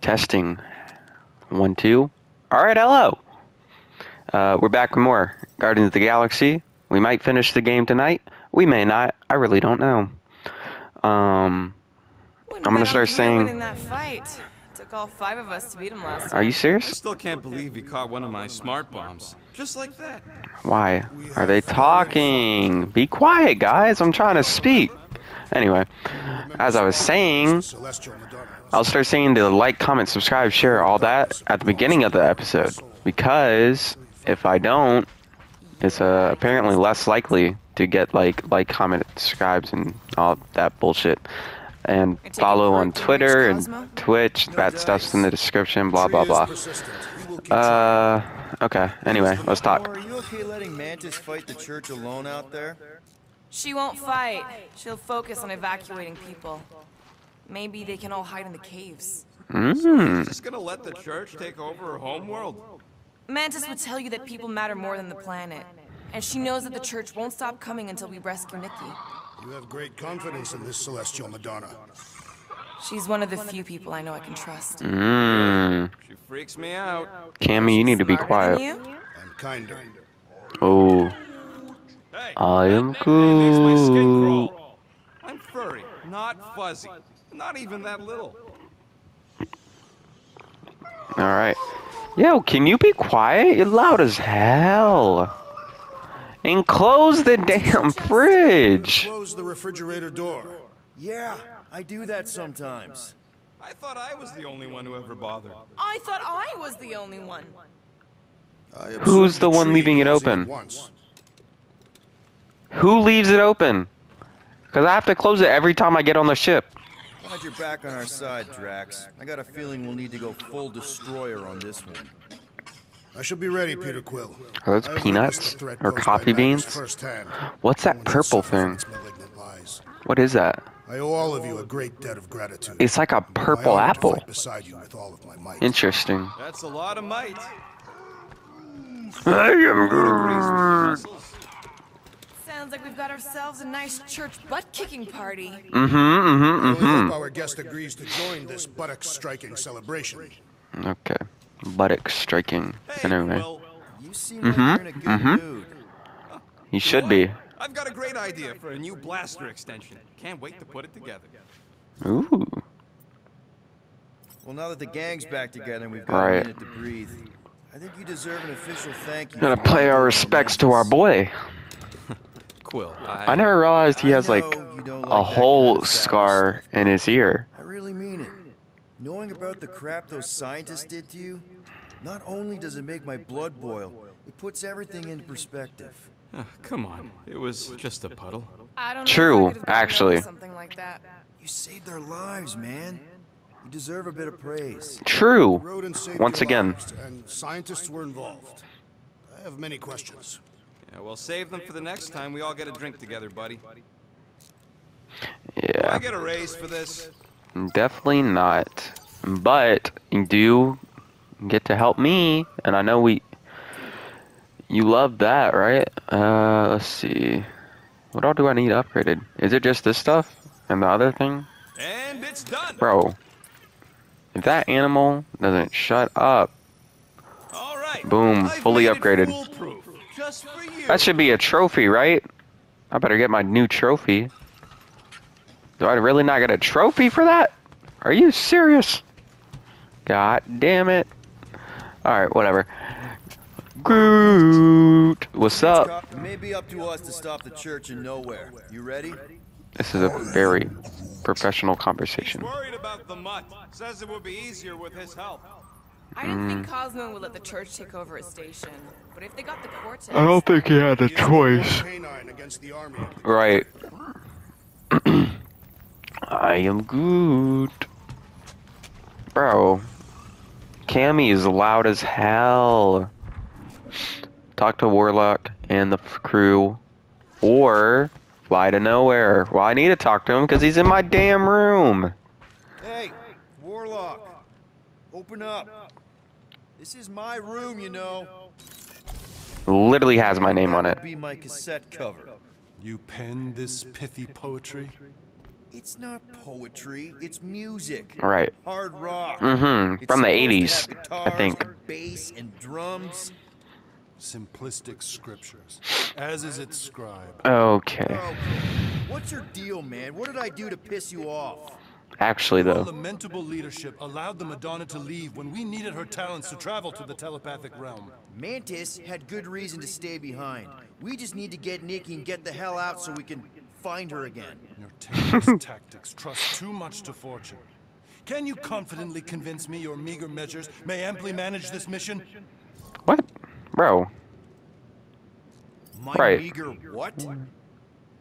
Testing. One, two. All right, hello. Uh, we're back with more Guardians of the Galaxy. We might finish the game tonight. We may not. I really don't know. Um, Wouldn't I'm gonna start saying- winning that fight. Took all five of us to beat him last are time. you I serious? still can't believe he caught one of my smart bombs. Just like that. Why are they talking? Be quiet, guys. I'm trying to speak. Anyway, as I was saying, I'll start saying to like, comment, subscribe, share, all that at the beginning of the episode. Because if I don't, it's uh, apparently less likely to get like, like, comment, subscribes, and all that bullshit. And follow on Twitter and Twitch. That stuff's in the description. Blah blah blah. persistent. We will keep trying. Uh, okay. Anyway, let's talk. Are you okay letting Mantis fight the church alone out there? She won't fight. She'll focus on evacuating people. Maybe they can all hide in the caves. Mmm. Just gonna let the church take over her homeworld? Mantis would tell you that people matter more than the planet. And she knows that the church won't stop coming until we rescue Nikki. You have great confidence in this Celestial Madonna. She's one of the few people I know I can trust. Mmm. She freaks me out. Cammy, you need to be quiet. than you? And kinder. Oh. Hey, I am that name makes my skin cool. I'm furry, not fuzzy. Not even that little. All right. Yo, can you be quiet? You're loud as hell. And close the damn fridge. Close the refrigerator door. Yeah, I do that sometimes. I thought I was the only one who ever bothered. I thought I was the only one. Who's the one leaving it open? Once. Who leaves it open? Because I have to close it every time I get on the ship. Glad you're back on our side, Drax. I got a feeling we'll need to go full destroyer on this one. I shall be ready, Peter Quill. Are those peanuts witnessed the threat or coffee beans? What's that No one should purple thing? its malignant lies. What is that? I owe all of you a great debt of gratitude. It's like a purple apple. fight beside you with all of my might. Interesting. That's a lot of might. I am Muscles. Sounds like we've got ourselves a nice church butt-kicking party. Mm-hmm, mm-hmm, I mm-hmm. hope our guest agrees to join this buttock striking celebration. Okay. Buttock striking. Hey, Anyway. Quill. You seem like you're in a good mhm. mood. You should be. I've got a great idea for a new blaster extension. Can't wait to put it together. Ooh. Well, now that the gang's back together and we've got Right. a minute to breathe, I think you deserve an official thank you. Gotta for pay our respects to our boy. Quill. I never realized he has like know a whole kind of scar in his ear. I really mean it. Knowing about the crap those scientists did to you, not only does it make my blood boil, it puts everything in perspective. Ah, come on. It was just a puddle. I don't True, if I could have gotten away with actually. Something like that. You saved their lives, man. You deserve a bit of praise. True. Road and saved Once again. and scientists were involved. I have many questions. Yeah, we'll save them for the next time we all get a drink together, buddy. Do I Yeah. get a raise for this? Definitely not. But you do get to help me, and I know we. You love that, right? Uh, let's see. What all do I need upgraded? Is it just this stuff and the other thing, And it's done. bro? If that animal doesn't shut up, All right. Boom, I've fully upgraded. Foolproof, Just for you. that should be a trophy, right? I better get my new trophy. Do I really not get a trophy for that? Are you serious? God damn it. Alright, whatever. Groot! What's up? It may be up to us to stop the church in Knowhere. You ready? This is a very professional He's conversation. worried about the mutt. Says it would be easier with his help. I didn't think Mm. Cosmo would let the church take over a station. But if they got the Cortex... I don't think he had a choice. Canine against the army. Right. I am good. Bro. Cammy is loud as hell. Talk to Warlock and the crew. Or fly to Knowhere. Well, I need to talk to him because he's in my damn room. Hey, Warlock. Open up. This is my room, you know. Literally has my name on it. Be my cassette cover. You pen this pithy poetry? It's not poetry, it's music. Right. Hard rock. Mm-hmm. It's from the 80s, have I think. Bass and drums. Simplistic scriptures, as is its scribe. Okay. What's your deal, man? What did I do to piss you off? Actually, Your though. lamentable leadership allowed the Madonna to leave when we needed her talents to travel to the telepathic realm. Mantis had good reason to stay behind. We just need to get Nikki and get the hell out so we can find her again. Your terrorist tactics trust too much to fortune. Can you confidently convince me your meager measures may amply manage this mission? What? Bro. My Right. meager what?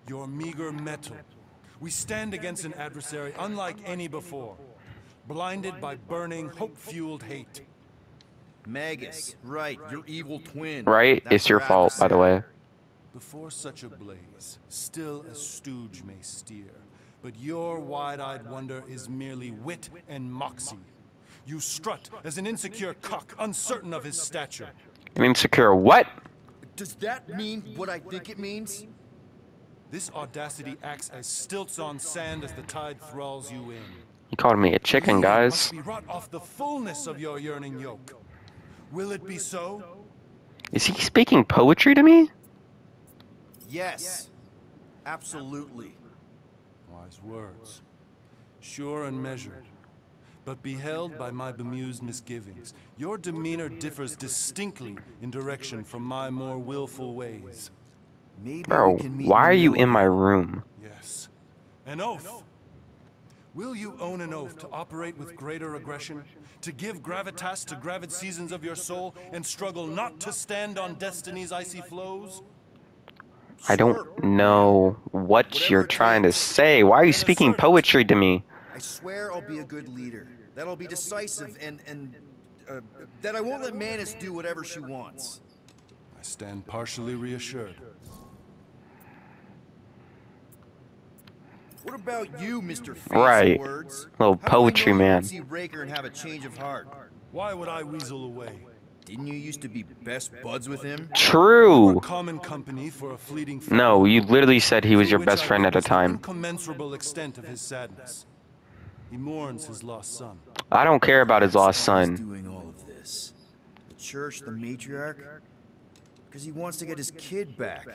Your meager metal. We stand against an adversary unlike any before, blinded by burning, hope-fueled hate. Magus, right, your evil twin. Right? That's It's your fault, by the way. Before such a blaze, still a stooge may steer, but your wide-eyed wonder is merely wit and moxie. You strut as an insecure cock, uncertain of his stature. An insecure what? Does that mean what I think it means? This audacity acts as stilts on sand as the tide thralls you in. You called me a chicken, guys. Be wrought off the fullness of your yearning yoke. Will it be so? Is he speaking poetry to me? Yes. Absolutely. Wise words. Sure and measured. But beheld by my bemused misgivings, your demeanor differs distinctly in direction from my more willful ways. Maybe Bro, we can meet why are you in my room? Yes. An oath. Will you own an oath to operate with greater aggression? To give gravitas to gravid seasons of your soul and struggle not to stand on destiny's icy flows? I don't know what you're trying to say. Why are you speaking poetry to me? I swear I'll be a good leader. That I'll be decisive and and uh, that I won't let Mantis do whatever she wants. I stand partially reassured. What about you, Mr. Fancy Right. Words? Little How do I know poetry man. See Raker and have a change of heart. Why would I weasel away? Didn't you used to be best buds with him? True. Common company for a fleeting No, you literally said he was your best friend at a the time. Incommensurable extent of his sadness. He mourns his lost son. I don't care about his lost son. doing all of this. The church, the matriarch? Because he wants to get his kid back.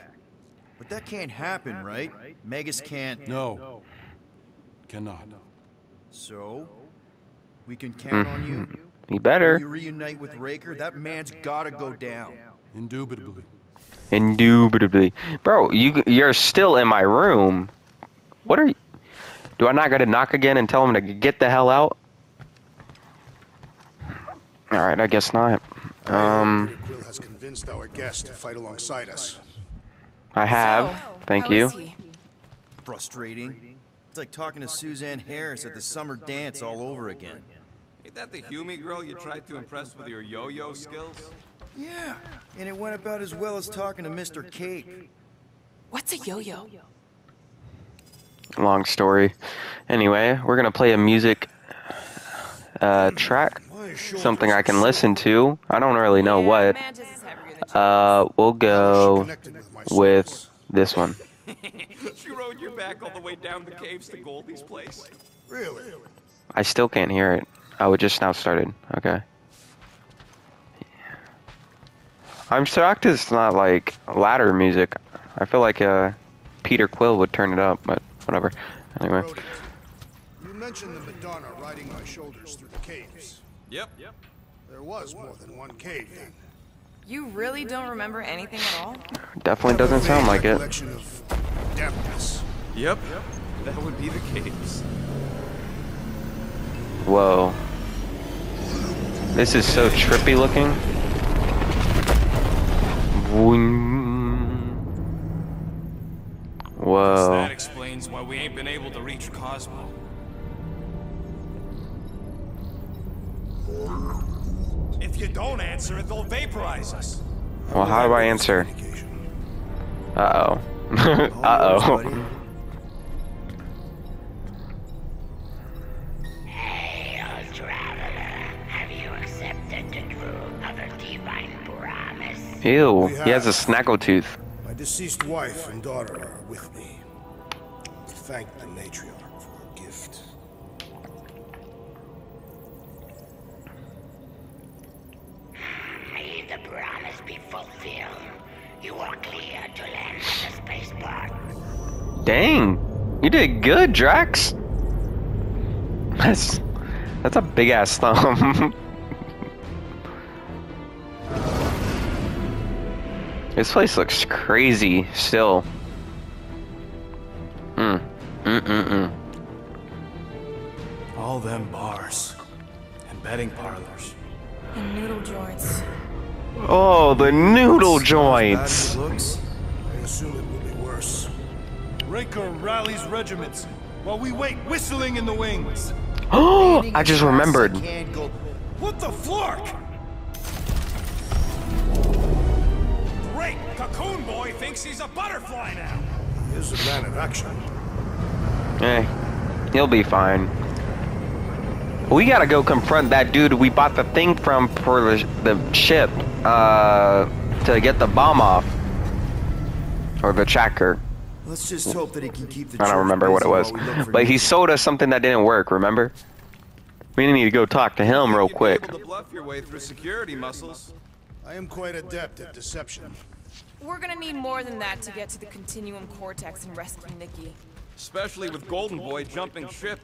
But that can't happen, right? Magus can't. No. Cannot. So? We can count on you? He Will better. you reunite with Raker? That man's gotta go down. Indubitably. Indubitably. Bro, you you're still in my room. What are you Do I not gotta knock again and tell him to get the hell out? Alright, I guess not. Um Quill has convinced our guest to fight alongside us. I have. So, Thank you. Frustrating. It's like talking to Suzanne Harris at the summer dance all over again. Ain't that the Hume girl you tried to impress with your yo-yo skills? Yeah, and it went about as well as talking to Mr. Cake. What's a yo-yo? Long story. Anyway, we're gonna play a music uh track. Something I can listen to. I don't really know Yeah, what. Mantis is heavier than Uh we'll go with my with source. this one. she rode you back all the way down the caves to Goldie's place? Really? I still can't hear it. Oh, it just now started. Okay. I'm shocked it's not like ladder music. I feel like uh, Peter Quill would turn it up, but whatever. Anyway. Brody, you mentioned the Madonna riding my shoulders through the caves. Yep. Yep. There was more than one cave then. You really don't remember anything at all? Definitely doesn't sound like it. Recollection. Yep. That would be the case. Whoa. This is so trippy looking. Whoa. That explains why we ain't been able to reach Cosmo. If you don't answer it, they'll vaporize us. Well, how do I answer? Uh oh. uh buddy. oh. Hail, traveler. Have you accepted the truth of a divine promise? Ew. He has a snaggletooth. My deceased wife and daughter are with me. Thank the matriarch Dang, you did good, Drax. That's that's a big ass thumb. this place looks crazy still. Hmm. Mm mm mm. All them bars and betting parlors. And noodle joints. Oh, the noodle Bad as joints. Raker rallies regiments while we wait whistling in the wings. Oh, I just remembered. I What the flark? Great! Cocoon Boy thinks he's a butterfly now! He is a man of action. Eh, he'll be fine. We gotta go confront that dude we bought the thing from for the, the ship, uh, to get the bomb off. Or the tracker. Let's just hope that he can keep the I don't remember what it was. while we But he sold us something that didn't work, remember? We need to go talk to him real You'd be quick. able to bluff your way through security muscles. I am quite adept at deception. We're gonna need more than that to get to the Continuum Cortex and rescue Nikki. Especially with Golden Boy jumping ship.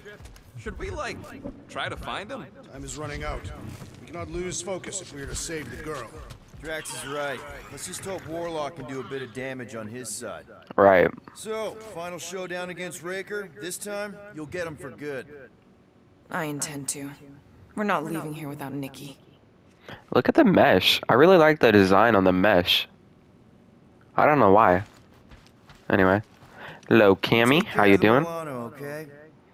Should we, like, try to find him? Time is running out. We cannot lose focus if we are to save the girl. Drax is right. Let's just hope Warlock can do a bit of damage on his side. Right. So, final showdown against Raker. This time, you'll get him for good. I intend to. We're not leaving here without Nikki. Look at the mesh. I really like the design on the mesh. I don't know why. Anyway. Hello, Cammy. How you doing? Milano, okay?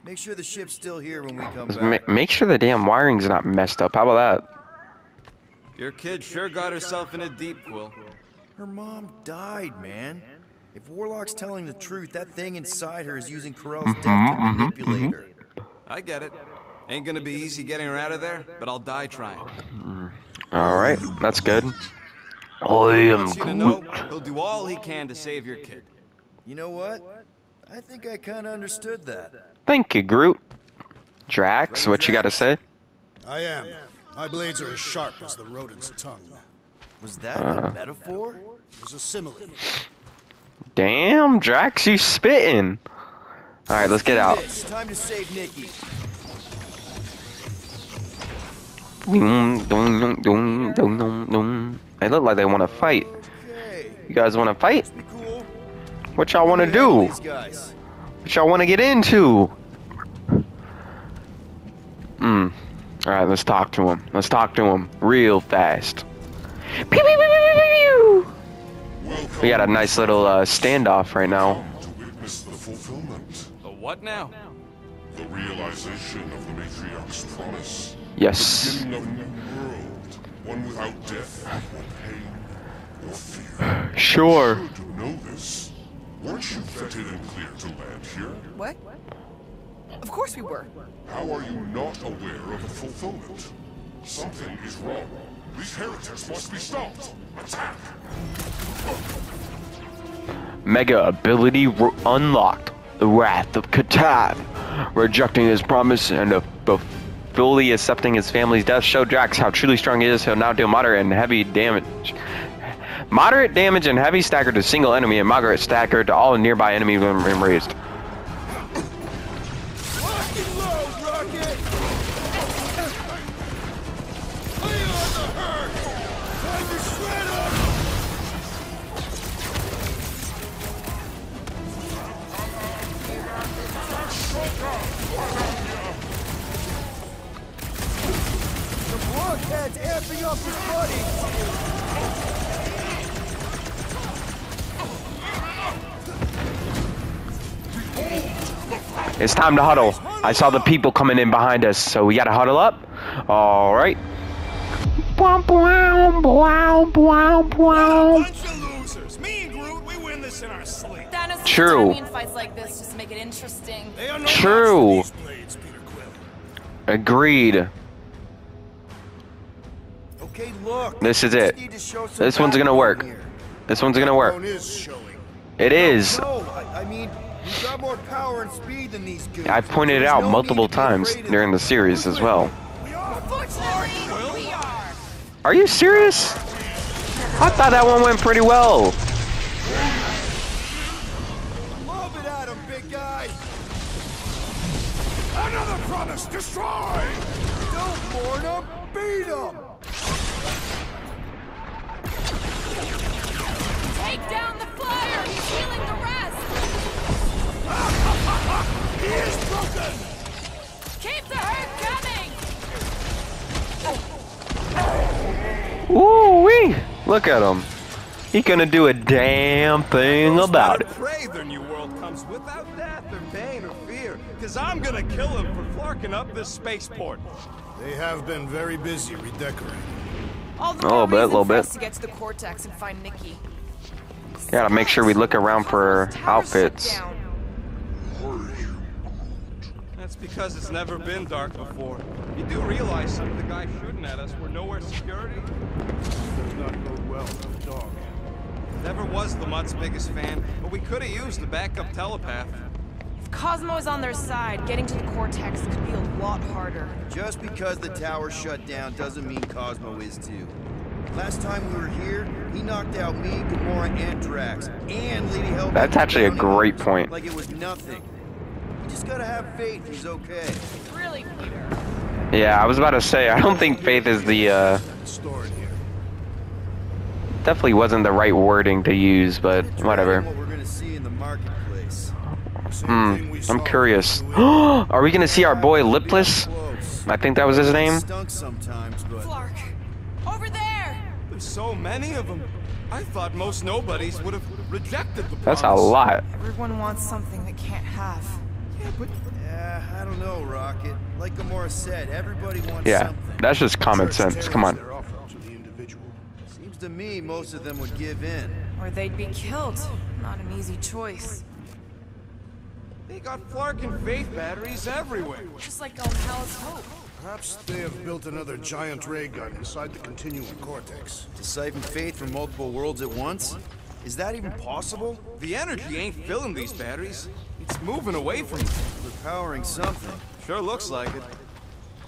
Make sure the ship's still here when we come back. make sure the damn wiring's not messed up. How about that? Your kid sure got herself in a deep, Quill. Her mom died, man. If Warlock's telling the truth, that thing inside her is using Ko-Rel's death Mm-hmm, to manipulate mm-hmm. her. I get it. Ain't gonna be easy getting her out of there, but I'll die trying. Mm. Alright, that's good. I am Wants you to know, Groot. he'll do all he can to save your kid. You know what? I think I kinda understood that. Thank you, Groot. Drax, what you gotta say? I am. My blades are as sharp as the rodent's tongue. Was that Uh. a metaphor? It was a simile. Damn, Drax, you spitting. Alright, let's get out. It's time to save Nikki. Dum, dum, dum, dum, dum, dum. They look like they want to fight. You guys want to fight? What y'all want to do? What y'all want to get into? Hmm. Alright, let's talk to him. Let's talk to him real fast. Pew, pew, pew, pew, pew, pew, pew. We got a nice little uh, standoff right now. to witness the fulfillment, The what now? the realization of the matriarch's promise. Yes. Beginning of a new world, one without death, or pain, or fear. Sure. You know this. Weren't you vetted and cleared to land here? What? Of course we were. How are you not aware of the fulfillment? Something is wrong. These heretics must be stopped. Attack! Mega ability unlocked. The Wrath of Katav. Rejecting his promise and uh, bu- fully accepting his family's death showed Drax how truly strong he is. He'll now deal moderate and heavy damage. Moderate damage and heavy stagger to single enemy and moderate stagger to all nearby enemies when when raised. Time to huddle. I saw the people coming in behind us, so we gotta huddle up. All right. This in our sleep. Thanos True. in fights like this just to make it interesting. They are no True. match for these blades, Peter Quill. Agreed. Okay, look. This is it. need to show some This one's gonna work. This one's gonna work. Bone is. It is. No, I, I mean, we've got more power and speed than these goons. I pointed it out no multiple need to be times during the series as well. Unfortunately, we are. Are you serious? I thought that one went pretty well. Lob it at him, big guy! Another promise destroyed! Don't mourn him, beat him! Ooh wee! Look at him. He gonna do a damn thing about it. Pray their new world comes without death or pain or fear, because I'm gonna kill him for flarking up this spaceport. They have been very busy redecorating. All the oh, A little more bit, reason little bit. to get to the Cortex and find Nikki. Gotta make sure we look around for outfits. down. That's because it's never been dark before. You do realize some of the guys shooting at us were Knowhere security? Does not bode well for the dog. Never was the Mutt's biggest fan, but we could have used the backup telepath. If Cosmo is on their side, getting to the Cortex could be a lot harder. Just because the tower shut down doesn't mean Cosmo is too. Last time we were here, he knocked out me, Gamora, and Drax, and Lady Hell. That's actually a great point. Like it was nothing. You just gotta have faith he's okay. Really, Peter. Yeah, I was about to say, I don't think faith is the, uh, definitely wasn't the right wording to use, but whatever. What we're gonna see in the marketplace. Same Hmm, I'm curious. when we were Are we gonna see our boy Lipless? I think that was his name. Stunk sometimes, but Flark! Over there! There's so many of them. I thought most nobodies would have rejected the That's a lot. Everyone wants something they can't have. Yeah, but yeah, I don't know, Rocket. Like Gamora said, everybody wants Yeah, something. that's just common Church sense. Come on. tailors to the individual. Seems to me most of them would give in. Or they'd be killed. Not an easy choice. they got Flark and Faith batteries everywhere. Just like on Hal's Hope. Perhaps they have built another giant ray gun inside the continuum cortex. To siphon faith from multiple worlds at once? Is that even possible? The energy ain't filling these batteries. It's moving away from you. They're powering something. Sure looks like it.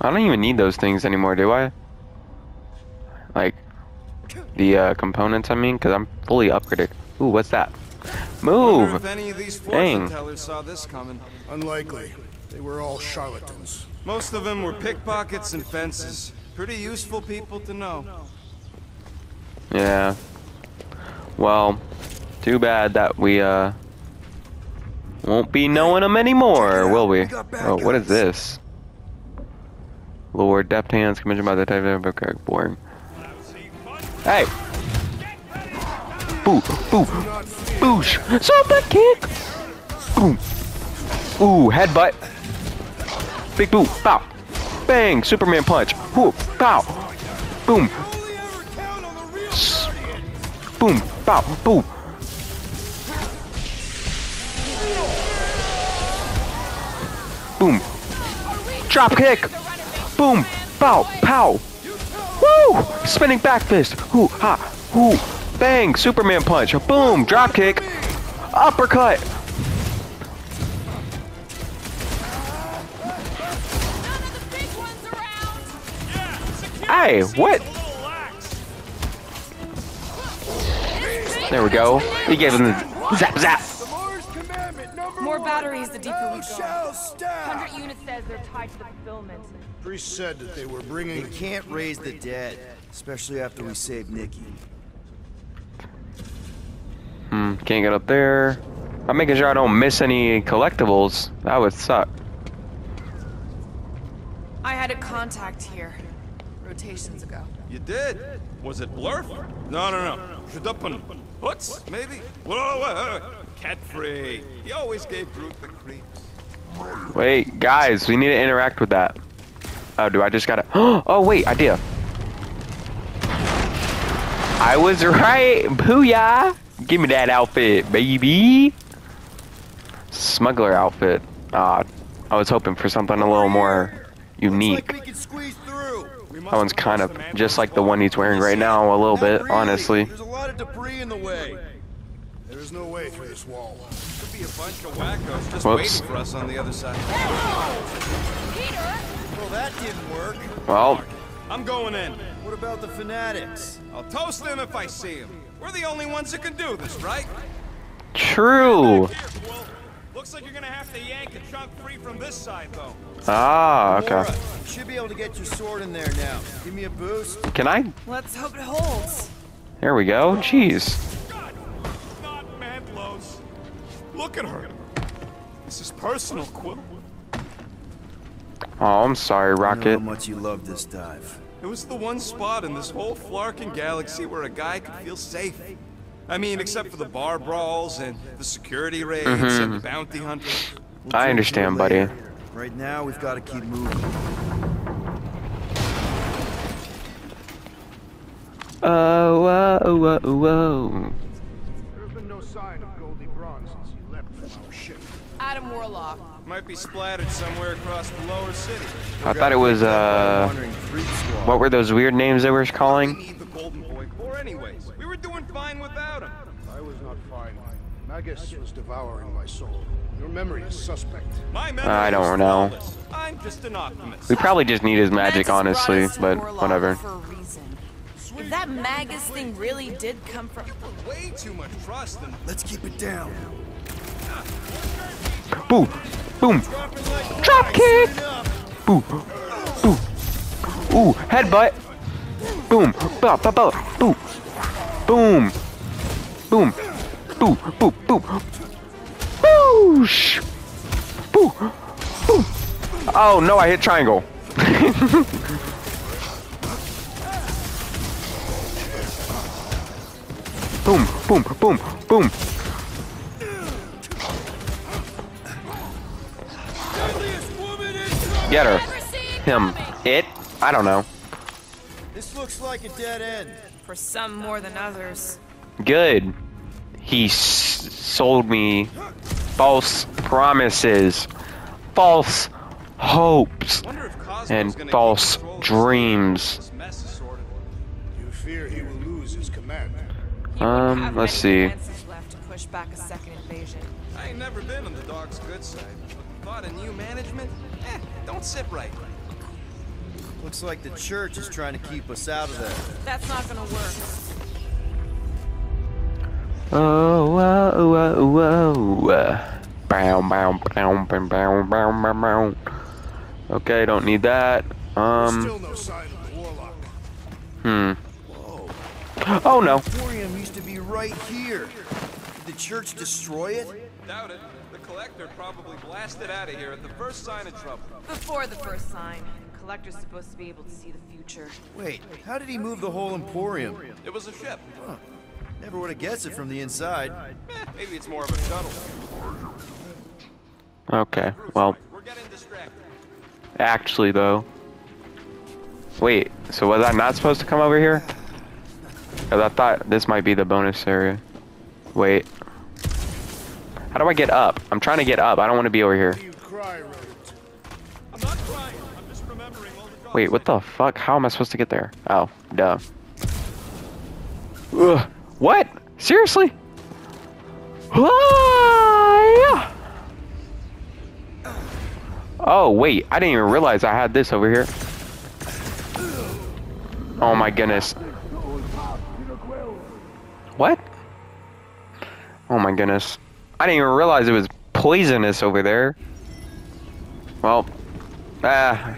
I don't even need those things anymore, do I? Like, the uh, components, I mean, because I'm fully upgraded. Ooh, what's that? Move! if any of these Dang. fortune tellers saw this coming. Unlikely. They were all charlatans. Most of them were pickpockets and fences. Pretty useful people to know. Yeah. Well, too bad that we, uh, won't be knowing them anymore, will we? Oh, what is this? Lord, deft hands commissioned by the type of okay, uh, boring. Hey! Boo! Boo! Boosh! Super kick! Boom! Ooh, headbutt! Big boo! Pow! Bang! Superman punch! Whoop! Pow! Boom! Boom! Pow! Boom! Boom! Drop kick! Boom! Pow! Pow! Woo! Spinning back fist! Hoo! Ha! Hoo! Bang! Superman punch! Boom! Drop kick! Uppercut! Hey! What? There we go. He gave him the zap zap. More batteries the deeper we go. Shall stab! 100 units says they're tied to the fulfillment. Priest said that they were They bringing. can't raise the dead, especially after we saved Nikki. Hmm, can't get up there. I'm making sure I don't miss any collectibles. That would suck. I had a contact here. Rotations ago. You did? Was it Blurf? No, no, no. Shadupun. Hoots, maybe? Whoa, whoa, whoa. Cat free. He always gave Groot the creeps. Wait, guys, we need to interact with that. Oh, do I just gotta? Oh, wait, idea. I was right. Booyah! Give me that outfit, baby. Smuggler outfit. Ah, I was hoping for something a little more unique. Like we can squeeze through. That one's kind of just like the one he's wearing right now, a little bit, honestly. There's a lot of debris in the way. There is no way through this wall. Could be a bunch of wackos just Whoops. waiting for us on the other side. Peter! Well, that didn't work. Well, I'm going in. What about the fanatics? I'll toast them if I see them. We're the only ones that can do this, right? True. Looks like you're gonna have to yank a chunk free from this side, though. Ah, okay. you should be able to get your sword in there now. Give me a boost. Can I? Let's hope it holds. There we go. Jeez. Look at her. This is personal, Quill. Oh, I'm sorry, I know how Rocket. much you love this dive. It was the one spot in this whole Flarkin galaxy where a guy could feel safe. I mean, except for the bar brawls and the security raids and mm-hmm. the bounty hunters. We'll I understand, buddy. Right now, we've got to keep moving. Oh, whoa, whoa, whoa. Ship. Adam Warlock. Might be splattered somewhere across the lower city. I thought it was, uh, Wandering Freak Squad. what were those weird names they were We calling? need the Golden Boy for anyways. We were doing fine without him. I was not fine. Magus was devouring my soul. Your memory is suspect. My memory I don't know. I'm just an optimist. We probably just need his magic, honestly, but whatever. For a reason. If that Magus thing really did come from. Way too much trust in Let's keep it down. Boom, boom, drop kick. Boo, boo, ooh, headbutt. Boom, ba ba ba, boo, boom, boom, boo, boo, boo, boosh, boo, boom. Oh no, I hit triangle. boom, boom, boom, boom. Get her. Him. It? I don't know. This looks like a dead end. For some more than others. Good. He s- sold me false promises, false hopes, Wonder if Cosmo's and false dreams. This mess is sorted. You fear he will lose his command. He Um, let's see. left to push back a second invasion. I ain't never been on the dog's good side. Thought of new management? Don't sit right. Looks like the church is trying to keep us out of there. That's not gonna work. Oh, whoa, whoa, whoa. Bow, bow, bow, bow, bow, bow, bow, bow. Okay, don't need that. Um, Still no sign of the warlock. hmm. Oh no. Emporium used to be right here. Did the church destroy it? Doubt it. The collector probably blasted out of here at the first sign of trouble. Before the first sign, Collector's supposed to be able to see the future. Wait, how did he move the whole Emporium? It was a ship. Never would have guessed it from the inside. Eh, maybe it's more of a shuttle. Okay, well, We're getting distracted. actually though. Wait, so was I not supposed to come over here? Cause I thought this might be the bonus area. Wait. How do I get up? I'm trying to get up. I don't want to be over here. Wait, what the fuck? How am I supposed to get there? Oh, duh. Ugh. What? Seriously? Ah. Oh, wait. I didn't even realize I had this over here. Oh my goodness. What? Oh my goodness. I didn't even realize it was poisonous over there. Well, ah.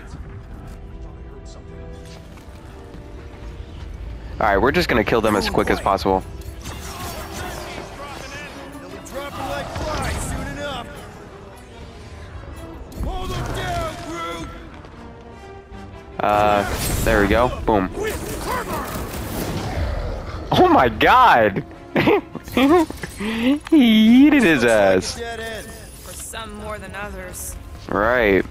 Alright, we're just gonna kill them as quick as possible. They'll be dropping like flies soon enough. Hold them down, Groot! Uh, there we go. Boom. Oh my god! he eated his ass. For some more than others. Right.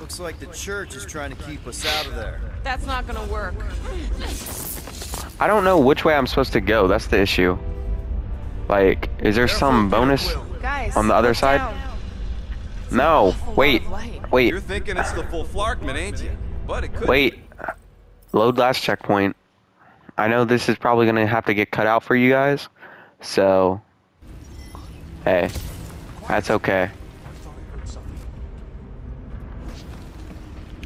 Looks like the church is trying to keep us out of there. That's not gonna work. I don't know which way I'm supposed to go. That's the issue. Like, is there some bonus? Guys, On the other side? No. Awful Wait. Wait. You're thinking it's the full Flarkman, ain't you? But it could. Wait. Load last checkpoint. I know this is probably gonna have to get cut out for you guys. So, hey, that's okay.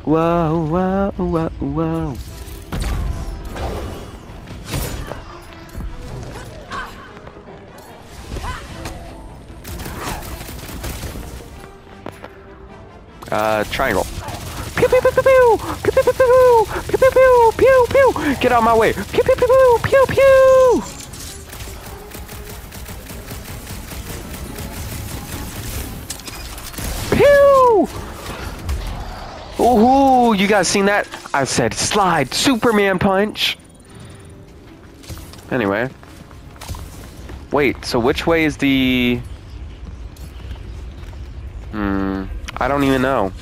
Whoa, whoa, whoa, whoa. Uh, triangle. Pew pew pew pew pew pew pew pew pew pew pew pew pew pew. Get out my way. Pew pew pew pew pew pew. You guys seen that? I said slide Superman punch. Anyway. Wait, so which way is the... Hmm, I don't even know.